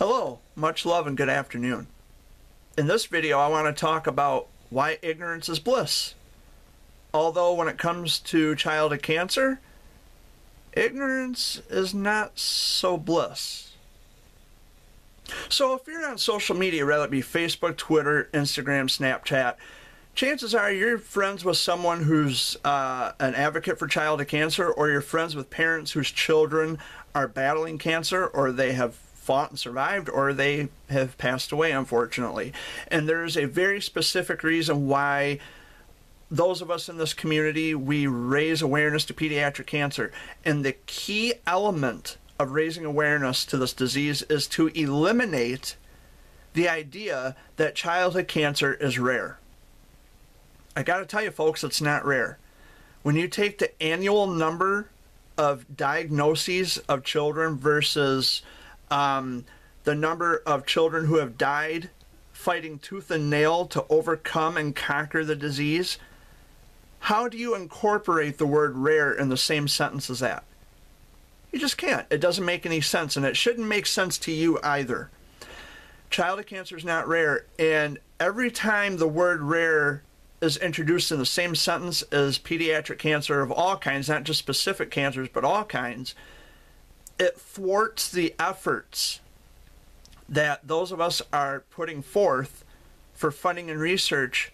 Hello, much love and good afternoon. In this video, I want to talk about why ignorance is bliss. Although, when it comes to childhood cancer, ignorance is not so bliss. So, if you're on social media, whether it be Facebook, Twitter, Instagram, Snapchat, chances are you're friends with someone who's uh, an advocate for childhood cancer, or you're friends with parents whose children are battling cancer, or they have fought and survived or they have passed away, unfortunately. And there's a very specific reason why those of us in this community, we raise awareness to pediatric cancer. And the key element of raising awareness to this disease is to eliminate the idea that childhood cancer is rare. I got to tell you, folks, it's not rare. When you take the annual number of diagnoses of children versus um, the number of children who have died fighting tooth and nail to overcome and conquer the disease. How do you incorporate the word rare in the same sentence as that? You just can't. It doesn't make any sense, and it shouldn't make sense to you either. Childhood cancer is not rare, and every time the word rare is introduced in the same sentence as pediatric cancer of all kinds, not just specific cancers, but all kinds, it thwarts the efforts that those of us are putting forth for funding and research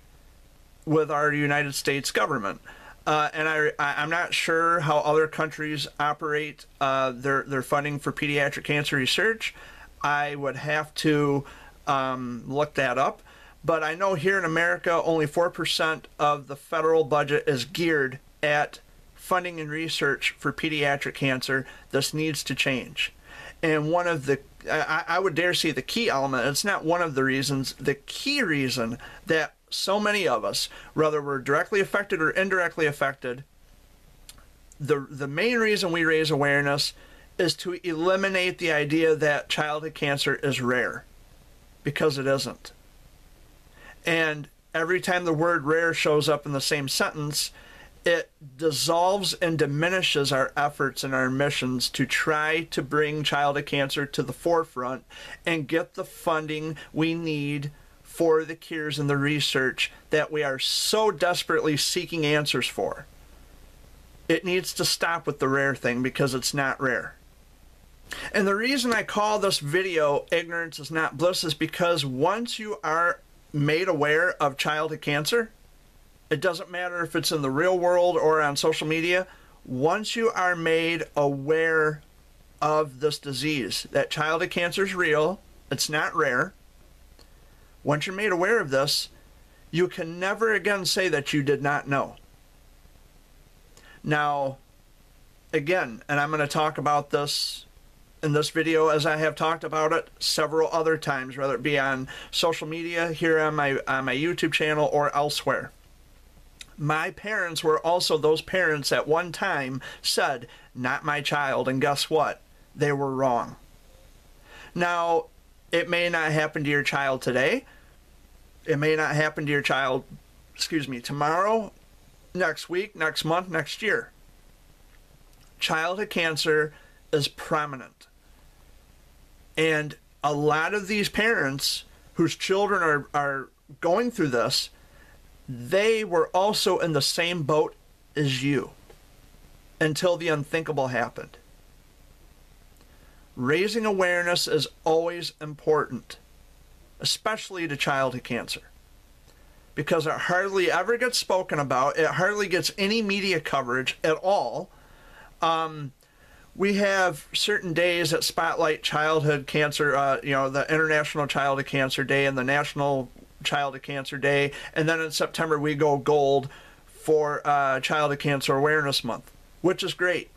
with our United States government. Uh, and I, I'm not sure how other countries operate uh, their, their funding for pediatric cancer research. I would have to um, look that up. But I know here in America, only 4% of the federal budget is geared at funding and research for pediatric cancer, this needs to change. And one of the, I, I would dare say the key element, it's not one of the reasons, the key reason that so many of us, whether we're directly affected or indirectly affected, the, the main reason we raise awareness is to eliminate the idea that childhood cancer is rare because it isn't. And every time the word rare shows up in the same sentence, it dissolves and diminishes our efforts and our missions to try to bring childhood cancer to the forefront and get the funding we need for the cures and the research that we are so desperately seeking answers for. It needs to stop with the rare thing because it's not rare. And the reason I call this video Ignorance is Not Bliss is because once you are made aware of childhood cancer, it doesn't matter if it's in the real world or on social media. Once you are made aware of this disease, that childhood cancer is real, it's not rare. Once you're made aware of this, you can never again say that you did not know. Now, again, and I'm going to talk about this in this video as I have talked about it several other times, whether it be on social media, here on my on my YouTube channel, or elsewhere my parents were also those parents at one time said, not my child. And guess what? They were wrong. Now, it may not happen to your child today. It may not happen to your child, excuse me, tomorrow, next week, next month, next year. Childhood cancer is prominent. And a lot of these parents whose children are, are going through this they were also in the same boat as you until the unthinkable happened. Raising awareness is always important, especially to childhood cancer, because it hardly ever gets spoken about. It hardly gets any media coverage at all. Um, we have certain days that spotlight childhood cancer, uh, you know, the International Childhood Cancer Day and the National Childhood Cancer Day, and then in September we go gold for uh, of Cancer Awareness Month, which is great.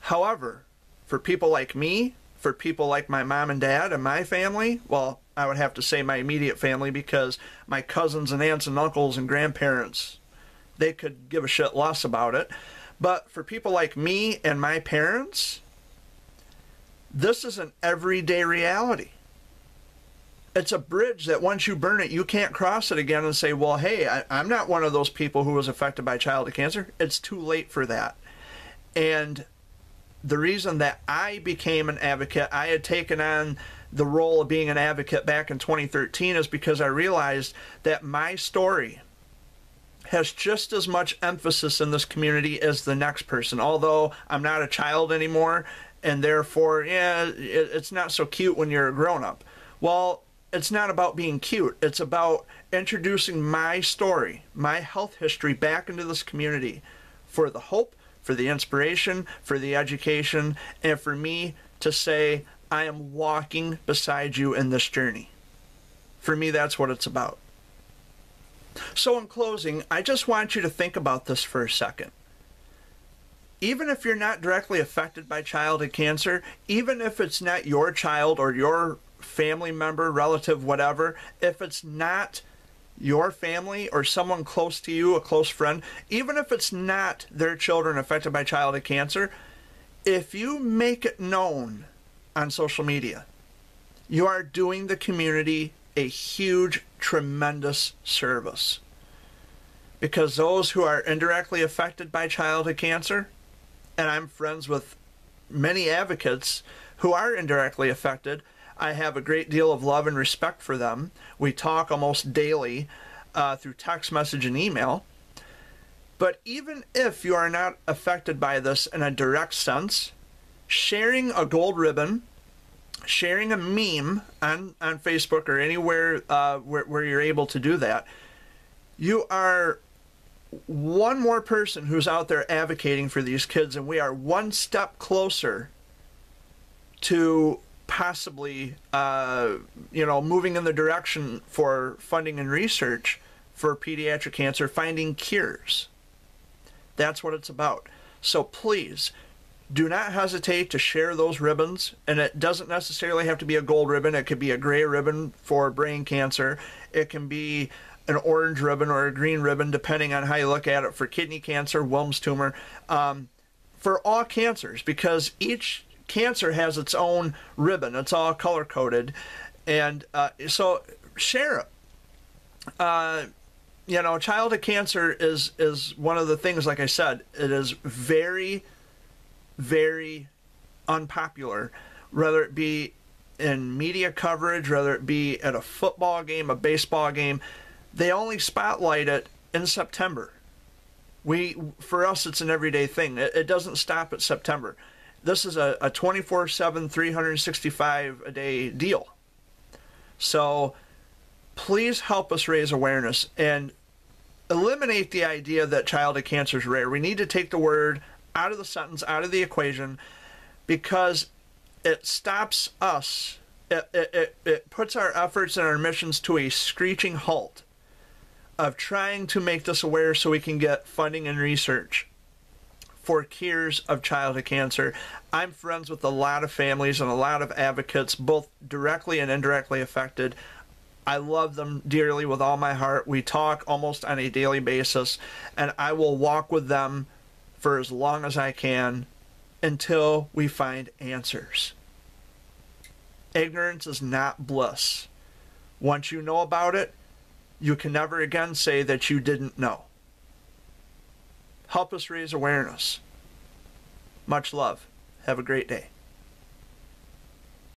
However, for people like me, for people like my mom and dad and my family, well, I would have to say my immediate family because my cousins and aunts and uncles and grandparents, they could give a shit less about it. But for people like me and my parents, this is an everyday reality it's a bridge that once you burn it, you can't cross it again and say, well, hey, I, am not one of those people who was affected by childhood cancer. It's too late for that. And the reason that I became an advocate, I had taken on the role of being an advocate back in 2013 is because I realized that my story has just as much emphasis in this community as the next person. Although I'm not a child anymore, and therefore, yeah, it's not so cute when you're a grown up. Well, it's not about being cute. It's about introducing my story, my health history back into this community for the hope, for the inspiration, for the education, and for me to say, I am walking beside you in this journey. For me, that's what it's about. So, in closing, I just want you to think about this for a second. Even if you're not directly affected by childhood cancer, even if it's not your child or your family member, relative, whatever, if it's not your family or someone close to you, a close friend, even if it's not their children affected by childhood cancer, if you make it known on social media, you are doing the community a huge, tremendous service. Because those who are indirectly affected by childhood cancer, and I'm friends with many advocates who are indirectly affected, I have a great deal of love and respect for them. We talk almost daily uh, through text message and email. But even if you are not affected by this in a direct sense, sharing a gold ribbon, sharing a meme on, on Facebook or anywhere uh, where, where you're able to do that, you are one more person who's out there advocating for these kids, and we are one step closer to possibly, uh, you know, moving in the direction for funding and research for pediatric cancer, finding cures. That's what it's about. So please, do not hesitate to share those ribbons. And it doesn't necessarily have to be a gold ribbon, it could be a gray ribbon for brain cancer, it can be an orange ribbon or a green ribbon, depending on how you look at it, for kidney cancer, Wilms tumor, um, for all cancers, because each cancer has its own ribbon. It's all color coded, and uh, so share it. Uh, you know, childhood cancer is is one of the things. Like I said, it is very, very unpopular. Whether it be in media coverage, whether it be at a football game, a baseball game, they only spotlight it in September. We, for us, it's an everyday thing. It, it doesn't stop at September this is a, a 24 7 365 a day deal. So please help us raise awareness and eliminate the idea that childhood cancer is rare. We need to take the word out of the sentence out of the equation because it stops us it, it, it, it puts our efforts and our missions to a screeching halt of trying to make this aware so we can get funding and research for cures of childhood cancer. I'm friends with a lot of families and a lot of advocates, both directly and indirectly affected. I love them dearly with all my heart. We talk almost on a daily basis, and I will walk with them for as long as I can until we find answers. Ignorance is not bliss. Once you know about it, you can never again say that you didn't know help us raise awareness. Much love. Have a great day.